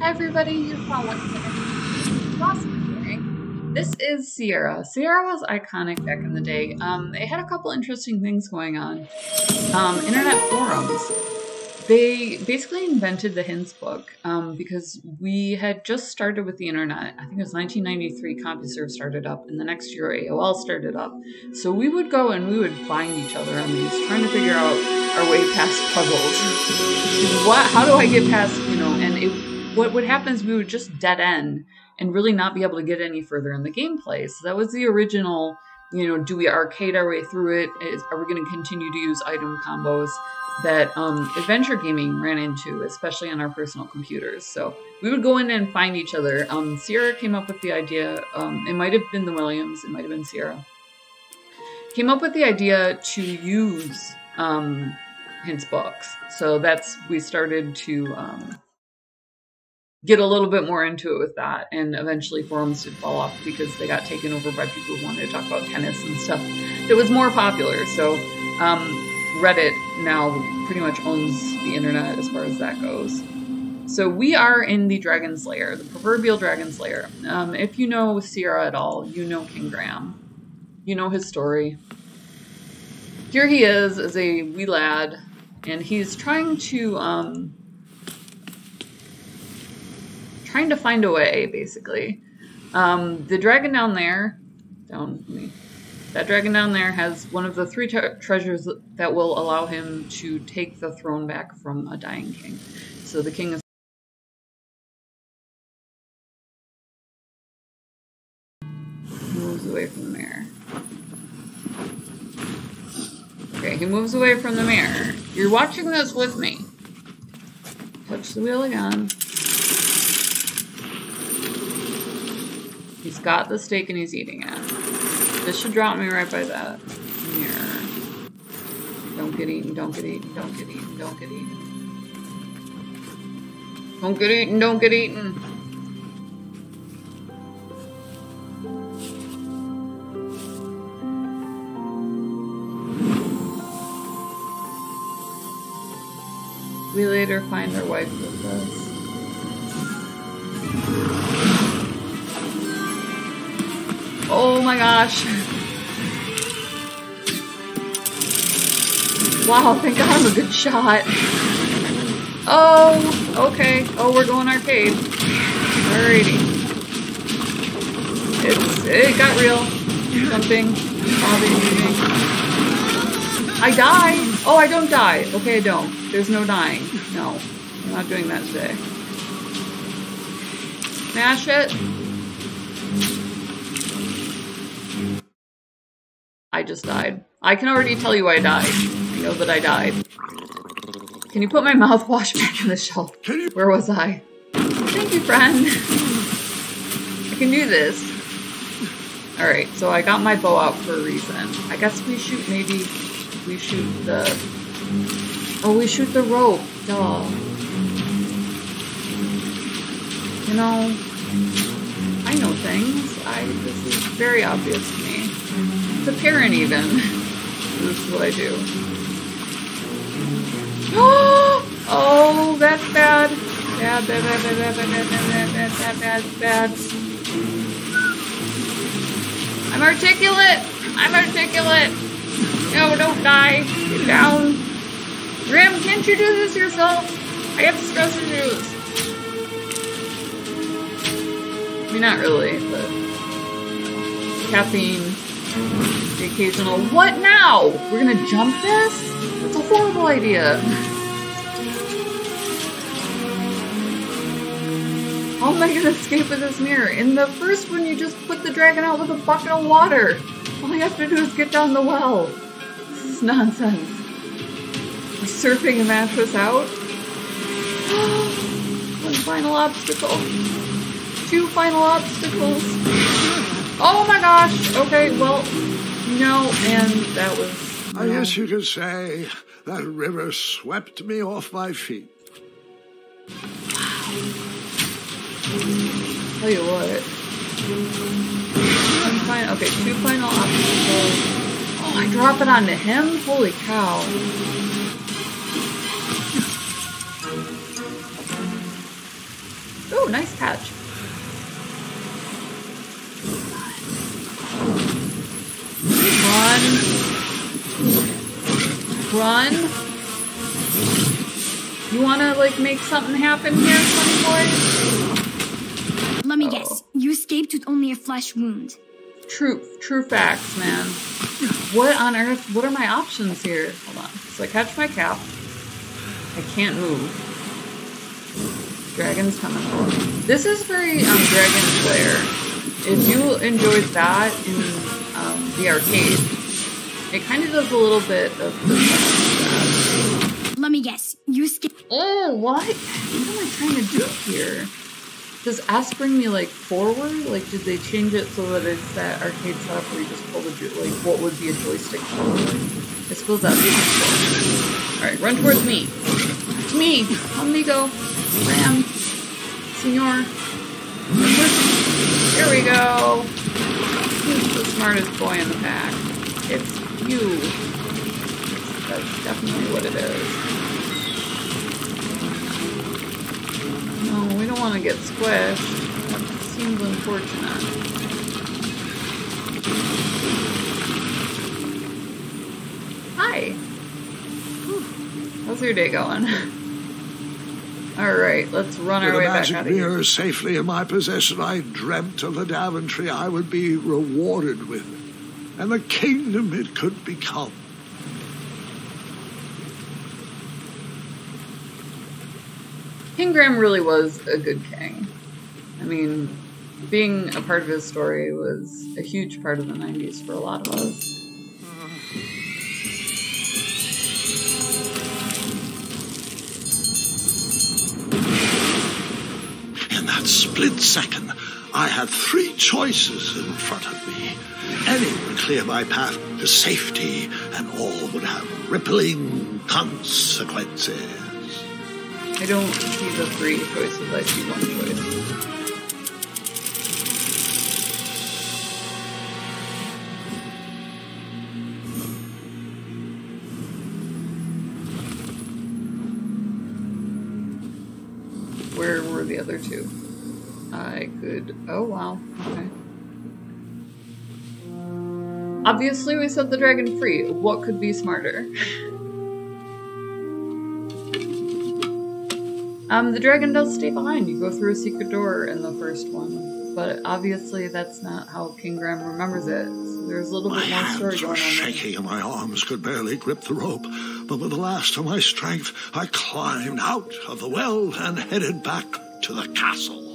Hi everybody, you're following Awesome doing. This is Sierra. Sierra was iconic back in the day. Um, it had a couple interesting things going on. Um, internet forums. They basically invented the hints book um, because we had just started with the internet. I think it was 1993, CompuServe started up, and the next year AOL started up. So we would go and we would find each other on these, trying to figure out our way past puzzles. What? How do I get past? You know, and it, what would happen is we would just dead end and really not be able to get any further in the gameplay. So that was the original. You know, do we arcade our way through it? Is, are we going to continue to use item combos? that um, adventure gaming ran into, especially on our personal computers. So we would go in and find each other. Um, Sierra came up with the idea, um, it might have been the Williams, it might have been Sierra, came up with the idea to use um, hints books. So that's, we started to um, get a little bit more into it with that. And eventually forums did fall off because they got taken over by people who wanted to talk about tennis and stuff that was more popular. So um, Reddit now pretty much owns the internet as far as that goes. So we are in the Dragon's Lair, the proverbial Dragon's Lair. Um, if you know Sierra at all, you know King Graham. You know his story. Here he is as a wee lad, and he's trying to um, trying to find a way, basically. Um, the dragon down there, down me, that dragon down there has one of the three treasures that will allow him to take the throne back from a dying king. So the king is moves away from the mirror. Okay, he moves away from the mirror. You're watching this with me. Touch the wheel again. He's got the steak and he's eating it. This should drop me right by that mirror. Don't get eaten, don't get eaten, don't get eaten, don't get eaten. Don't get eaten, don't get eaten. We later find our wife Oh my gosh. Wow, thank God I'm a good shot. Oh, okay. Oh, we're going arcade. Alrighty. It's, it got real. Something. I die. Oh, I don't die. Okay, I don't. There's no dying. No. I'm not doing that today. Smash it. I just died. I can already tell you I died. I know that I died. Can you put my mouthwash back in the shelf? Where was I? Thank you, friend. I can do this. Alright, so I got my bow out for a reason. I guess we shoot, maybe, we shoot the... Oh, we shoot the rope. Duh. You know, I know things. I, this is very obvious to me the parent even. this is what I do. oh, that's bad. Bad, bad, bad, bad, bad, bad, bad, bad, bad, bad, bad, bad. I'm articulate. I'm articulate. No, don't die. Get down. Grim, can't you do this yourself? I have stress issues. I mean, not really, but caffeine the occasional, what now? We're gonna jump this? That's a horrible idea. How am I gonna escape with this mirror? In the first one, you just put the dragon out with a bucket of water. All you have to do is get down the well. This is nonsense. We're surfing a mattress out. One final obstacle. Two final obstacles. Oh my gosh! Okay, well, no, and that was. I guess you could say that river swept me off my feet. Tell you what. Okay, two final obstacles. Oh, I drop it onto him? Holy cow. Oh, nice catch. Run. Run. You wanna like make something happen here, funny boy? Let me oh. guess. You escaped with only a flesh wound. True, true facts, man. What on earth? What are my options here? Hold on. So I catch my cap. I can't move. Dragon's coming. This is very um, Dragon Slayer. If you enjoyed that in um, the arcade, it kind of does a little bit of Let me guess. You skip. Oh, what? What am I trying to do here? Does S bring me like forward? Like, did they change it so that it's that arcade setup where you just pull the like what would be a joystick forward? I suppose that'd be. All right, run towards me. Me, amigo, Ram, Senor. Here we go. Who's the smartest boy in the pack? It's you. That's definitely what it is. No, we don't want to get squished. That seems unfortunate. Hi. How's your day going? All right, let's run With our way back out of here. safely in my possession, I dreamt of the Daventry I would be rewarded with, and the kingdom it could become. King Graham really was a good king. I mean, being a part of his story was a huge part of the 90s for a lot of us. In that split second, I had three choices in front of me. Any would clear my path to safety, and all would have rippling consequences. I don't see the three choices, I see one choice. Where were the other two? Oh wow. Okay. Obviously, we set the dragon free. What could be smarter? Um, the dragon does stay behind. You go through a secret door in the first one, but obviously that's not how King Graham remembers it. So there's a little my bit more story going on. My shaking and my arms could barely grip the rope, but with the last of my strength, I climbed out of the well and headed back to the castle.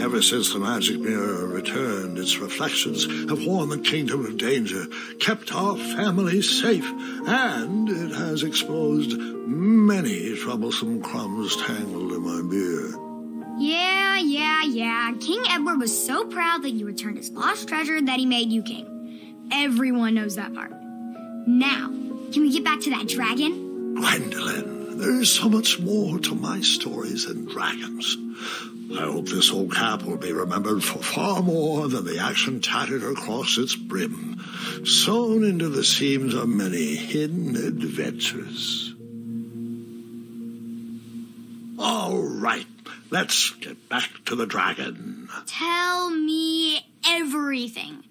Ever since the magic mirror returned, its reflections have warned the kingdom of danger, kept our family safe, and it has exposed many troublesome crumbs tangled in my beard. Yeah, yeah, yeah. King Edward was so proud that you returned his lost treasure that he made you king. Everyone knows that part. Now, can we get back to that dragon? Gwendolyn, there is so much more to my stories than dragons. I hope this old cap will be remembered for far more than the action tattered across its brim, sewn into the seams of many hidden adventures. All right, let's get back to the dragon. Tell me everything.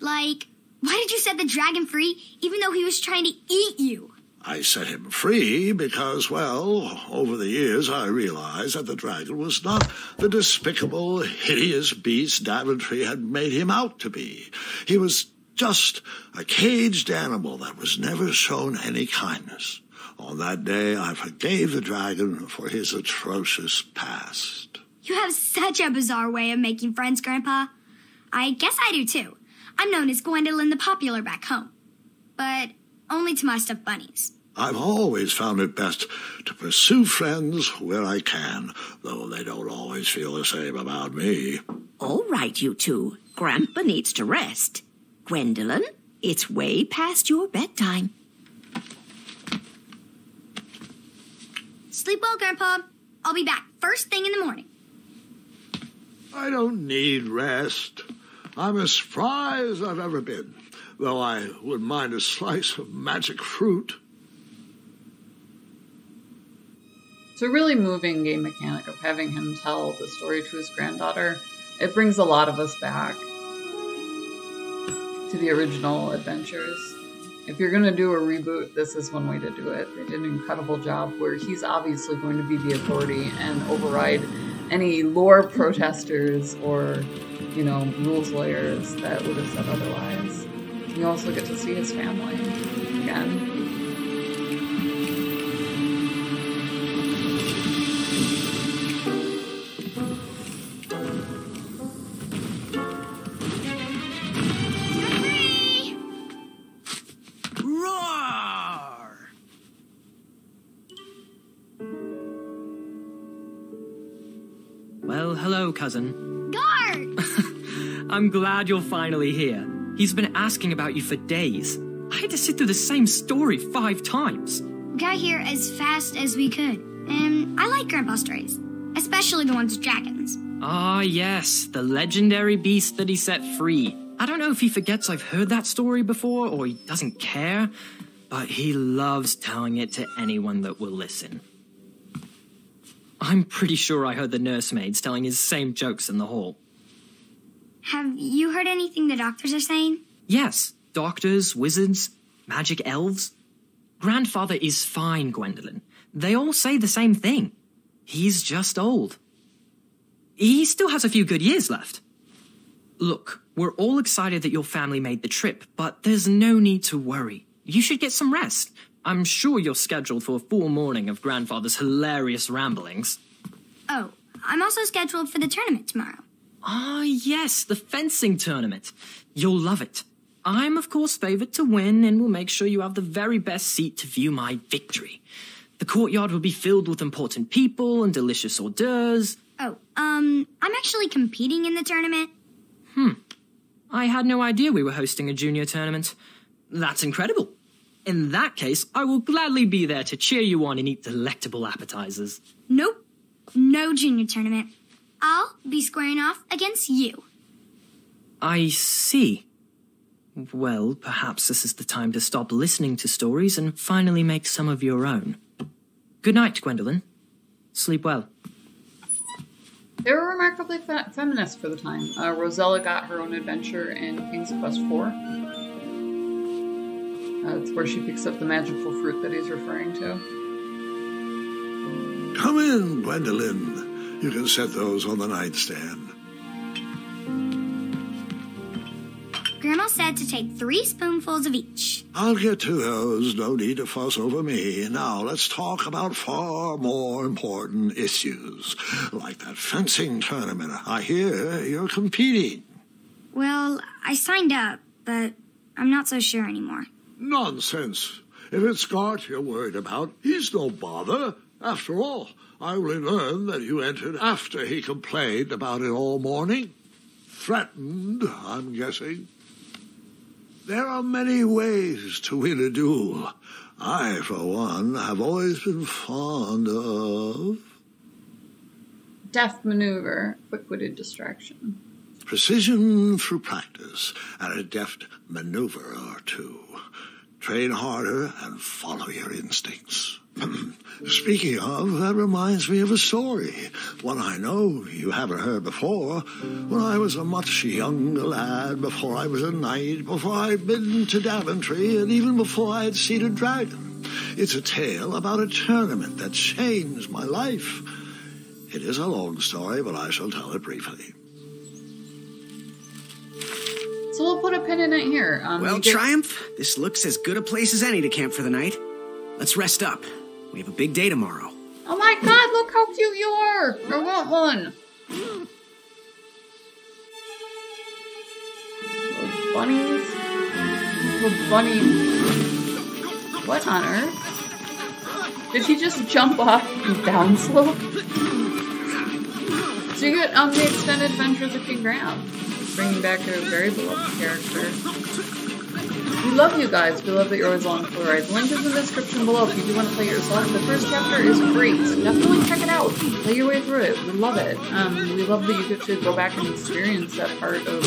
Like, why did you set the dragon free even though he was trying to eat you? I set him free because, well, over the years I realized that the dragon was not the despicable, hideous beast Daventry had made him out to be. He was just a caged animal that was never shown any kindness. On that day, I forgave the dragon for his atrocious past. You have such a bizarre way of making friends, Grandpa. I guess I do too. I'm known as Gwendolyn the Popular back home. But only to my stuffed bunnies. I've always found it best to pursue friends where I can, though they don't always feel the same about me. All right, you two. Grandpa needs to rest. Gwendolyn, it's way past your bedtime. Sleep well, Grandpa. I'll be back first thing in the morning. I don't need rest. I'm as spry as I've ever been though I would mind a slice of magic fruit. It's a really moving game mechanic of having him tell the story to his granddaughter. It brings a lot of us back to the original adventures. If you're going to do a reboot, this is one way to do it. They did an incredible job where he's obviously going to be the authority and override any lore protesters or, you know, rules lawyers that would have said otherwise. You also get to see his family again. Roar! Well, hello, cousin. Guard! I'm glad you're finally here. He's been asking about you for days. I had to sit through the same story five times. We got here as fast as we could. And I like Grandpa stories, especially the ones with dragons. Ah, yes, the legendary beast that he set free. I don't know if he forgets I've heard that story before or he doesn't care, but he loves telling it to anyone that will listen. I'm pretty sure I heard the nursemaids telling his same jokes in the hall. Have you heard anything the doctors are saying? Yes, doctors, wizards, magic elves. Grandfather is fine, Gwendolyn. They all say the same thing. He's just old. He still has a few good years left. Look, we're all excited that your family made the trip, but there's no need to worry. You should get some rest. I'm sure you're scheduled for a full morning of Grandfather's hilarious ramblings. Oh, I'm also scheduled for the tournament tomorrow. Ah, yes, the fencing tournament. You'll love it. I'm, of course, favored to win and will make sure you have the very best seat to view my victory. The courtyard will be filled with important people and delicious hors d'oeuvres. Oh, um, I'm actually competing in the tournament. Hmm. I had no idea we were hosting a junior tournament. That's incredible. In that case, I will gladly be there to cheer you on and eat delectable appetizers. Nope, no junior tournament. I'll be squaring off against you. I see. Well, perhaps this is the time to stop listening to stories and finally make some of your own. Good night, Gwendolyn. Sleep well. They were remarkably fe- feminist for the time. Uh, Rosella got her own adventure in King's Quest IV. Uh, it's where she picks up the magical fruit that he's referring to. Come in, Gwendolyn. You can set those on the nightstand. Grandma said to take three spoonfuls of each. I'll get to those. No need to fuss over me. Now let's talk about far more important issues, like that fencing tournament. I hear you're competing. Well, I signed up, but I'm not so sure anymore. Nonsense. If it's Scott you're worried about, he's no bother. After all, I only learned that you entered after he complained about it all morning. Threatened, I'm guessing. There are many ways to win a duel. I, for one, have always been fond of Deft maneuver, quick-witted distraction. precision through practice and a deft maneuver or two. Train harder and follow your instincts. Speaking of, that reminds me of a story, one I know you haven't heard before. When I was a much younger lad, before I was a knight, before I'd been to Daventry, and even before I'd seen a dragon. It's a tale about a tournament that changed my life. It is a long story, but I shall tell it briefly. So we'll put a pin in it here. Um, Well, you get- Triumph, this looks as good a place as any to camp for the night. Let's rest up. We have a big day tomorrow. Oh my god, look how cute you are! I want one! Bunnies. Little bunny. What on earth? Did he just jump off the downslope? So you get um, the extended adventures of King Graham, bringing back a very beloved character. We love you guys. We love that you're always along for the link is in the description below if you do want to play it yourself. The first chapter is great, definitely check it out. Play your way through it. We love it. Um, we love that you get to go back and experience that part of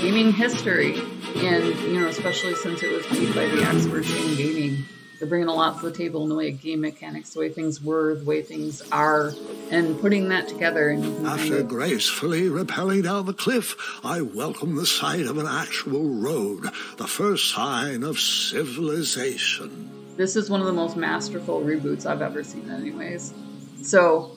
gaming history, and you know, especially since it was made by the experts in gaming They're bringing a lot to the table in the way of game mechanics, the way things were, the way things are, and putting that together. And After gracefully rappelling down the cliff, I welcome the sight of an actual road, the first sign of civilization. This is one of the most masterful reboots I've ever seen, anyways. So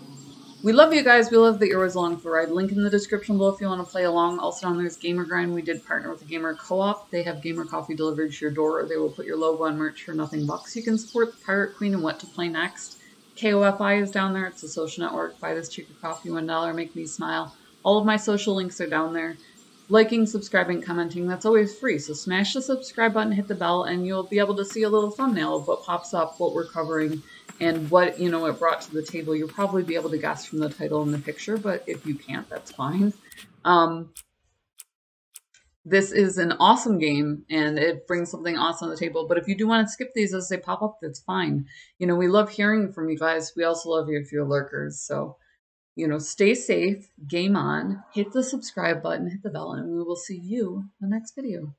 we love you guys. We love that you're always along for the ride. Link in the description below if you want to play along. Also on there's Gamer Grind. We did partner with the Gamer Co-op. They have Gamer Coffee delivered to your door, or they will put your logo on merch for nothing bucks. You can support the Pirate Queen and what to play next. Ko-Fi is down there. It's a social network. Buy this cheaper coffee, one dollar. Make me smile. All of my social links are down there. Liking, subscribing, commenting, that's always free. So smash the subscribe button, hit the bell, and you'll be able to see a little thumbnail of what pops up, what we're covering, and what you know it brought to the table. You'll probably be able to guess from the title and the picture, but if you can't, that's fine. Um, this is an awesome game and it brings something awesome to the table. But if you do want to skip these as they pop up, that's fine. You know, we love hearing from you guys. We also love you if you're lurkers. So, you know, stay safe, game on, hit the subscribe button, hit the bell, and we will see you in the next video.